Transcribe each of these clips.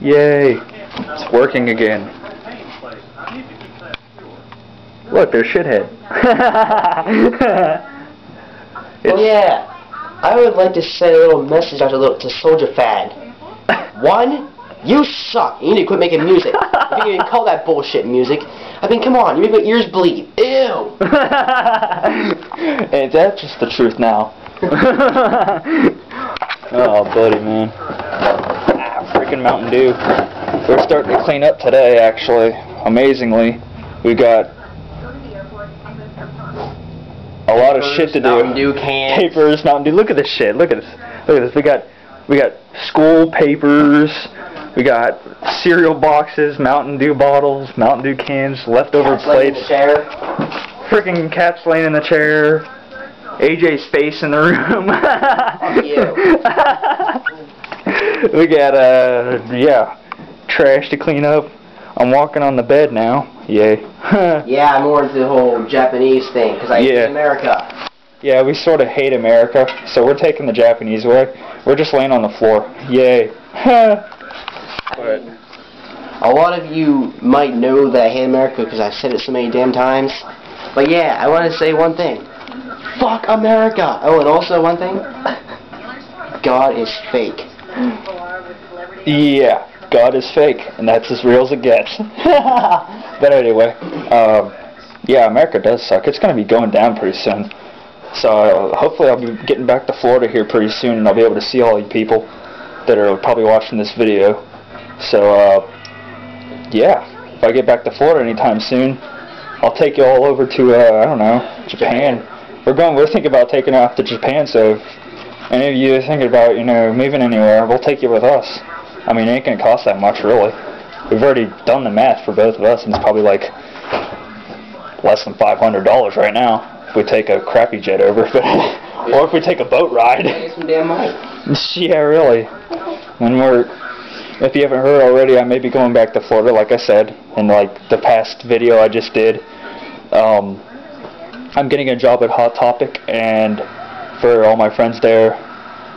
Yay! It's working again. Look, there's shithead. Oh yeah, I would like to send a little message out to, little, to Soldier Fan. One, you suck. You need to quit making music. you can even call that bullshit music. I mean, come on, you make my ears bleed. Ew. Ain't that's just the truth now? oh, buddy, man. Freaking Mountain Dew. We're starting to clean up today, actually. Amazingly, we got a lot of shit to do. Mountain Dew cans. Papers, Mountain Dew. Look at this shit. Look at this. Look at this. We got we got school papers. We got cereal boxes, Mountain Dew bottles, Mountain Dew cans, leftover Cats laying in plates. the chair. Freaking cats laying in the chair. AJ's face in the room. we got uh yeah, trash to clean up. I'm walking on the bed now. Yay. Yeah, I'm more into the whole Japanese thing because I hate Yeah. America. yeah, we sort of hate America, so we're taking the Japanese way. We're just laying on the floor. Yay. but A lot of you might know that I hate America because I've said it so many damn times. But yeah, I want to say one thing. Fuck America! Oh, and also one thing. God is fake. Yeah, God is fake, and that's as real as it gets. but anyway, um, yeah, America does suck. It's going to be going down pretty soon. So hopefully I'll be getting back to Florida here pretty soon, and I'll be able to see all you people that are probably watching this video. So, uh, yeah, if I get back to Florida anytime soon, I'll take you all over to, uh, I don't know, Japan. We're going, we're thinking about taking off to Japan, so if any of you are thinking about, you know, moving anywhere, we'll take you with us. I mean, it ain't gonna cost that much, really. We've already done the math for both of us, and it's probably like less than $500 right now if we take a crappy jet over, or if we take a boat ride. Get some damn money. yeah, really. And we're, if you haven't heard already, I may be going back to Florida, like I said, in like the past video I just did. Um, I'm getting a job at Hot Topic, and for all my friends there,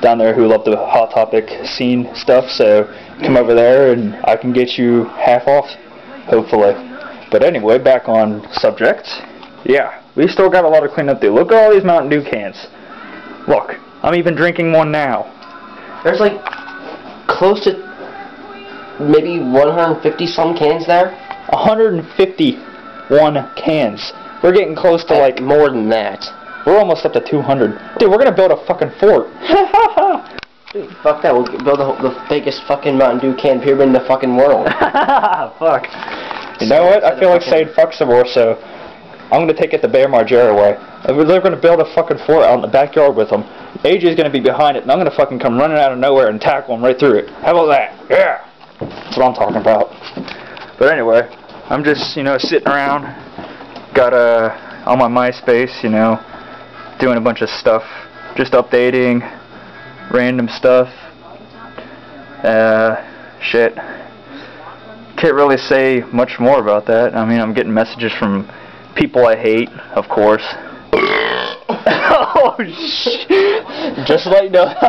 down there who love the Hot Topic scene stuff, so come over there and I can get you half off, hopefully. But anyway, back on subject. Yeah, we still got a lot of cleanup to do. Look at all these Mountain Dew cans. Look, I'm even drinking one now. There's like close to maybe 150 some cans there. 151 cans. We're getting close to like more than that. We're almost up to 200. Dude, we're gonna build a fucking fort. Dude, fuck that. We'll build the, the biggest fucking Mountain Dew can pyramid in the fucking world. fuck. You know what? I feel like saying fuck some more, so I'm gonna take it the Bam Margera way. We're- They're gonna build a fucking fort out in the backyard with them. AJ's gonna be behind it, and I'm gonna fucking come running out of nowhere and tackle him right through it. How about that? Yeah. That's what I'm talking about. But anyway, I'm just you know sitting around, got uh on my MySpace, you know, doing a bunch of stuff, just updating, random stuff. Uh, shit. Can't really say much more about that. I mean, I'm getting messages from people I hate, of course. oh shit! Just you know.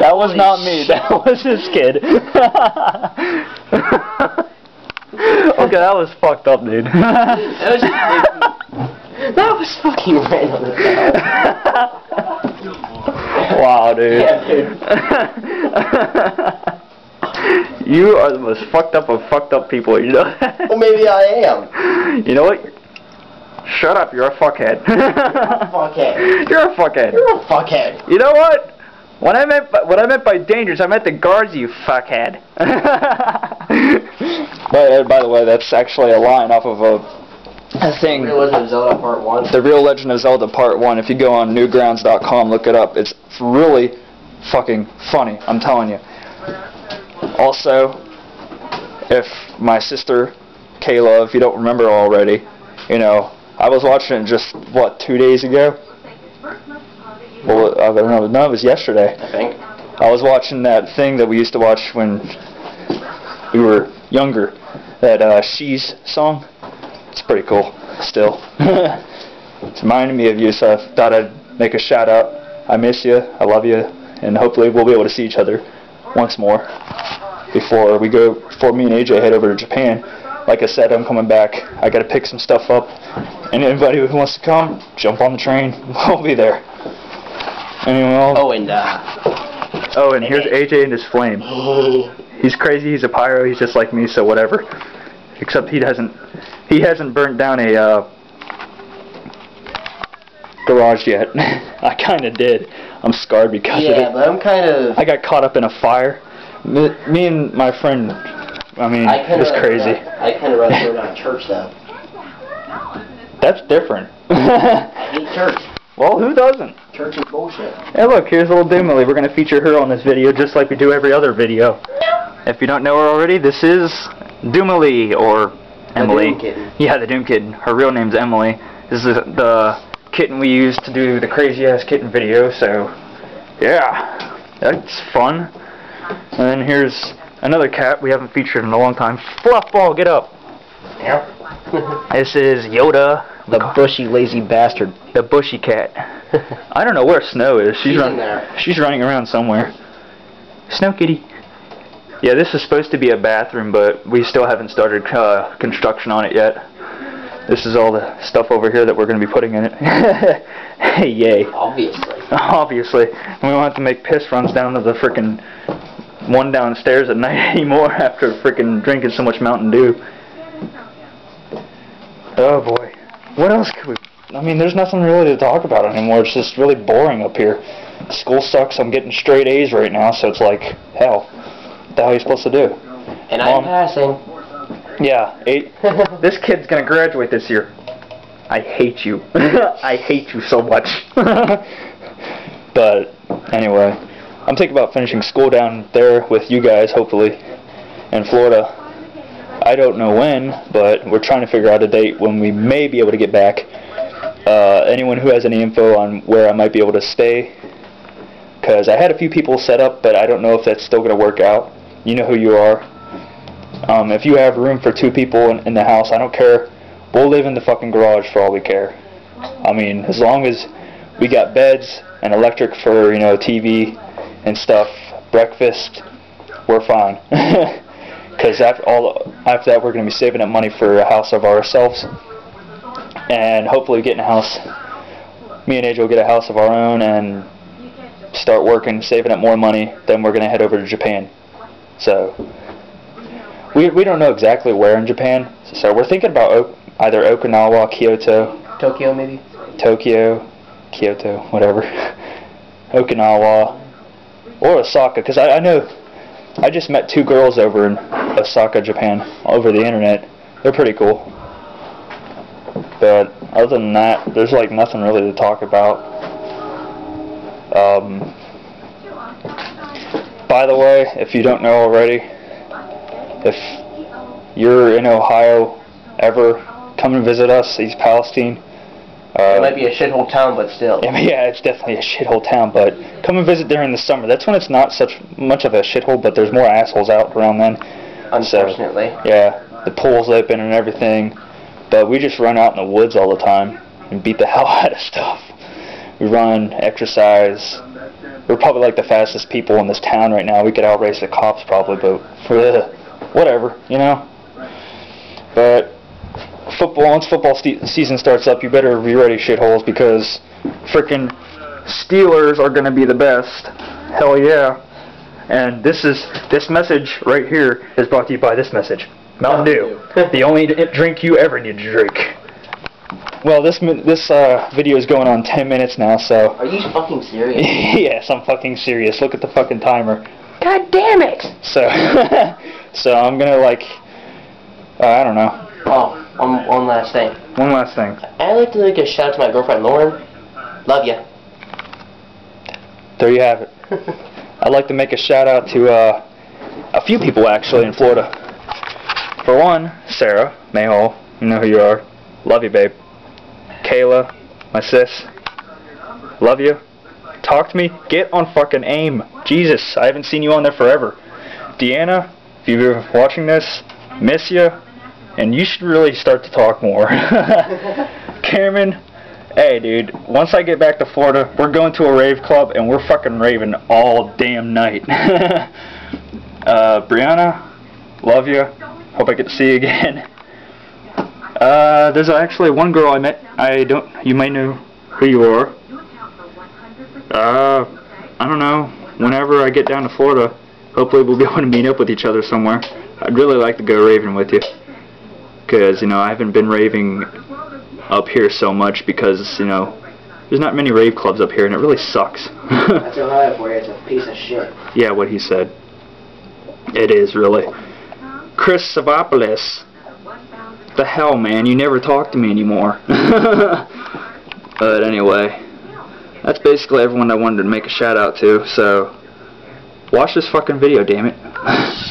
that was not me. That was this kid. okay, that was fucked up, dude. That was, fucking random. wow, dude. Yeah, you are the most fucked up of fucked up people, you know? Well, maybe I am. You know what? Shut up, you're a fuckhead. Fuckhead. You're a fuckhead. You're a fuckhead. You know what? What I meant by, what I meant by dangerous, I meant the guards, you fuckhead. by, by the way, that's actually a line off of a, thing. Real Legend of Zelda Part 1. The Real Legend of Zelda Part 1. If you go on newgrounds.com, look it up. It's really fucking funny, I'm telling you. Also, if my sister, Kayla, if you don't remember already, you know, I was watching it just, what, two days ago? Well, I don't know, no, it was yesterday. I think. I was watching that thing that we used to watch when we were younger, that uh, She's song. It's pretty cool, still. it's reminding me of you, so I thought I'd make a shout out. I miss you, I love you, and hopefully we'll be able to see each other once more. before we go before me and AJ head over to Japan. Like I said, I'm coming back. I got to pick some stuff up, and anybody who wants to come, jump on the train. We'll be there. Else? Oh, and uh. Oh, and here's AJ and his flame. He's crazy. He's a pyro. He's just like me, so whatever. Except he doesn't. He hasn't burnt down a uh, garage yet. I kind of did. I'm scarred because yeah, of it. Yeah, but I'm kind of. I got caught up in a fire. Me, me and my friend. I mean, I it was crazy. I kind of rather go down to church though. That's different. I hate church. well, who doesn't? Church is bullshit. Hey, look, here's a little Doomily. We're going to feature her on this video just like we do every other video. If you don't know her already, this is Doomily, or Emily. Doom Kitten. Yeah, the Doom Kitten. Her real name's Emily. This is the kitten we used to do the crazy ass kitten video, so yeah, that's fun. And then here's another cat we haven't featured in a long time. Fluffball, get up. Yep. This is Yoda, the bushy, lazy bastard. the bushy cat. I don't know where Snow is. She's, She's run- in there. She's running around somewhere. Snow Kitty. Yeah, this is supposed to be a bathroom, but we still haven't started uh, construction on it yet. This is all the stuff over here that we're going to be putting in it. hey, yay. Obviously. Obviously. We won't have to make piss runs down to the frickin' one downstairs at night anymore after frickin' drinking so much Mountain Dew. Oh boy. What else could we... I mean, there's nothing really to talk about anymore. It's just really boring up here. School sucks. I'm getting straight A's right now, so it's like, hell. What the hell are you supposed to do? And I'm passing. Yeah, eight. this kid's gonna graduate this year. I hate you. I hate you so much. but anyway, I'm thinking about finishing school down there with you guys, hopefully, in Florida. I don't know when, but we're trying to figure out a date when we may be able to get back. Uh, anyone who has any info on where I might be able to stay, because I had a few people set up, but I don't know if that's still going to work out. You know who you are. Um, if you have room for two people in, in the house, I don't care. We'll live in the fucking garage for all we care. I mean, as long as we got beds and electric for, you know, TV and stuff, breakfast, we're fine. Because after, all, after that, we're going to be saving up money for a house of ourselves. And hopefully getting a house. Me and AJ will get a house of our own and start working, saving up more money. Then we're going to head over to Japan. So, we, we don't know exactly where in Japan, so we're thinking about o- either Okinawa, Kyoto, Tokyo, maybe? Tokyo, Kyoto, whatever, Okinawa, or Osaka, because I, I know I just met two girls over in Osaka, Japan, over the internet. They're pretty cool. But other than that, there's like nothing really to talk about. Um, by the way, if you don't know already, if you're in Ohio ever, come and visit us, East Palestine. Uh, It might be a shithole town, but still. Mean, yeah, it's definitely a shithole town, but come and visit during the summer. That's when it's not such much of a shithole, but there's more assholes out around then. Unfortunately. Yeah, the pool's open and everything, but we just run out in the woods all the time and beat the hell out of stuff. We run, exercise. We're probably like the fastest people in this town right now. We could outrace the cops probably, but the whatever, you know. But football, once football season starts up, you better be ready, shitholes, because freaking Steelers are going to be the best. Hell yeah. And this is this message right here is brought to you by this message. Mountain Dew, the only drink you ever need to drink. Well, this this uh, video is going on 10 minutes now, so Are you fucking serious? yes, I'm fucking serious. Look at the fucking timer. God damn it! So, so I'm gonna like, uh, I don't know. Oh, one, one last thing. One last thing. I'd like to make a shout out to my girlfriend Lauren. Love ya. There you have it. I'd like to make a shout out to uh, a few people actually in Florida. For one, Sarah Mayhall, you know who you are. Love you, babe. Kayla, my sis. Love you. Talk to me. Get on fucking AIM. Jesus, I haven't seen you on there forever. Deanna, if you're watching this, miss you, and you should really start to talk more. Cameron, hey dude, once I get back to Florida, we're going to a rave club and we're fucking raving all damn night. Uh, Brianna, love you. Hope I get to see you again. Uh, there's actually one girl I met. I don't. You might know who you are. Uh, I don't know. Whenever I get down to Florida, hopefully we'll be able to meet up with each other somewhere. I'd really like to go raving with you. Because, you know, I haven't been raving up here so much because, you know, there's not many rave clubs up here and it really sucks. That's Ohio for you. It's a piece of shit. Yeah, what he said. It is, really. Chris Savopoulos. The hell, man? You never talk to me anymore. but anyway, that's basically everyone I wanted to make a shout out to, so watch this fucking video, damn it.